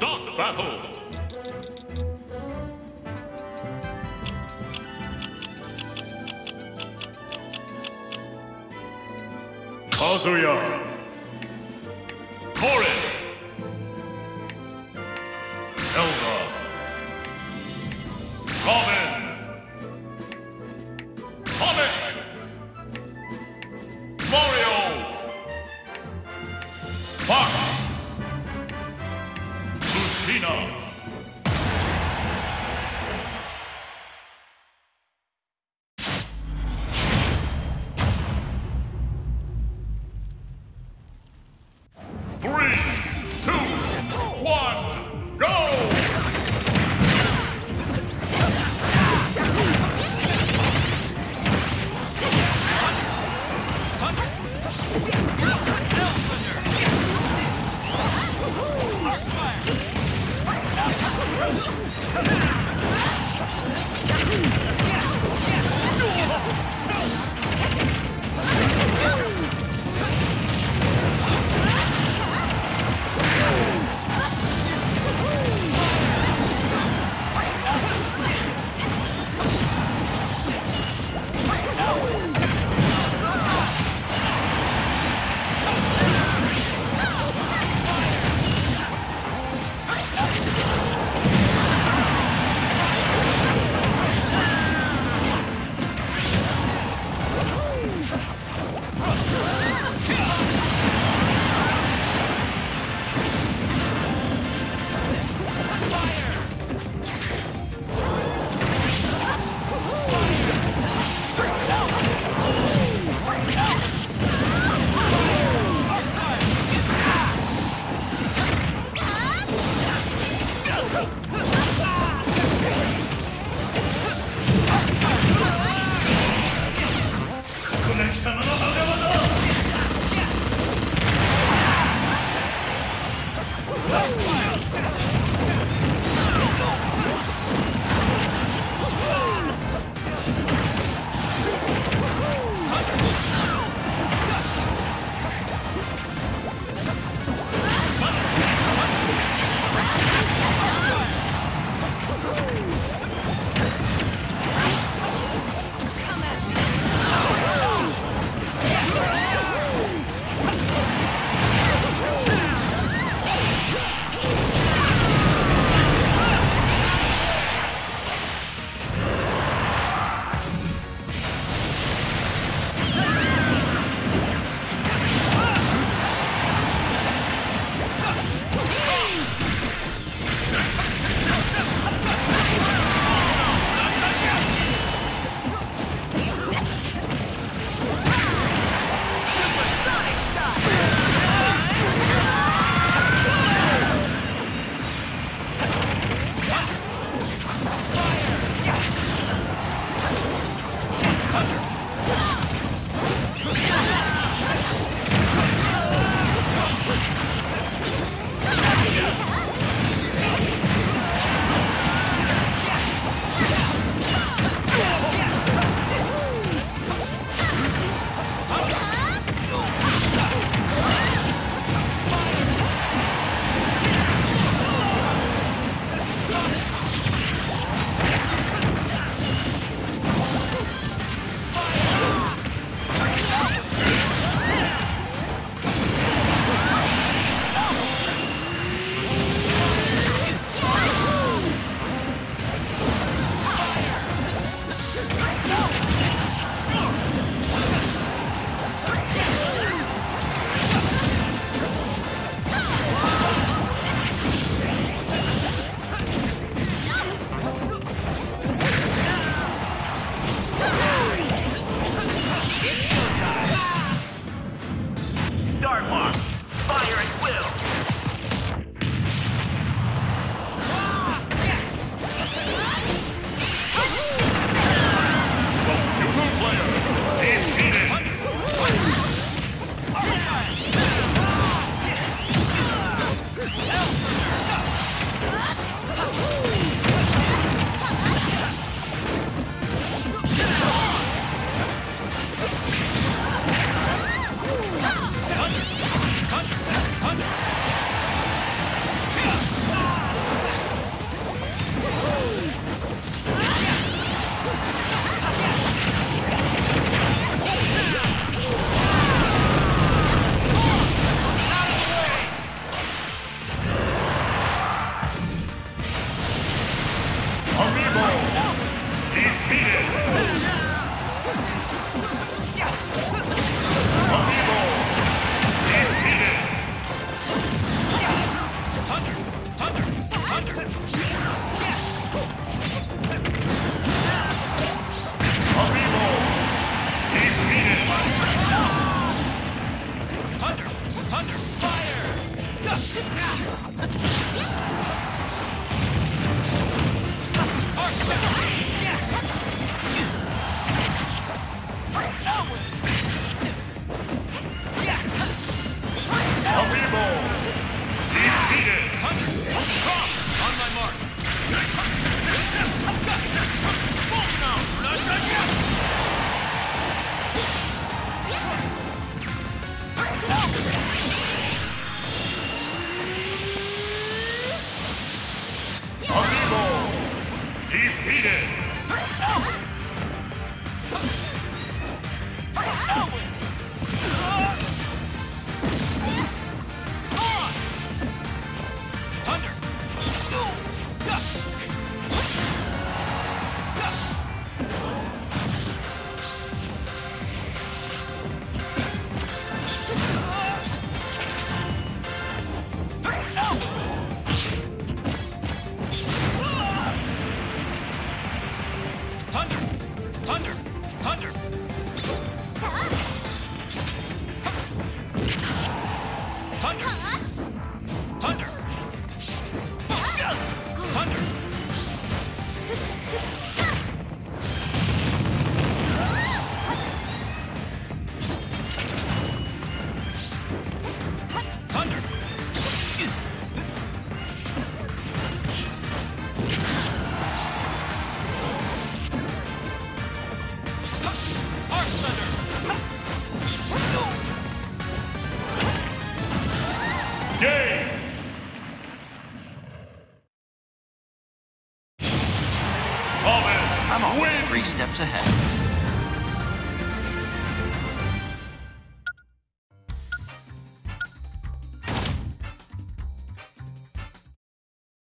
Start battle! Kazuya! Korin! Zelda! Robin! Sonic! Mario! Fox! Whoa! Defeated! defeated! Game. I'm always three steps ahead.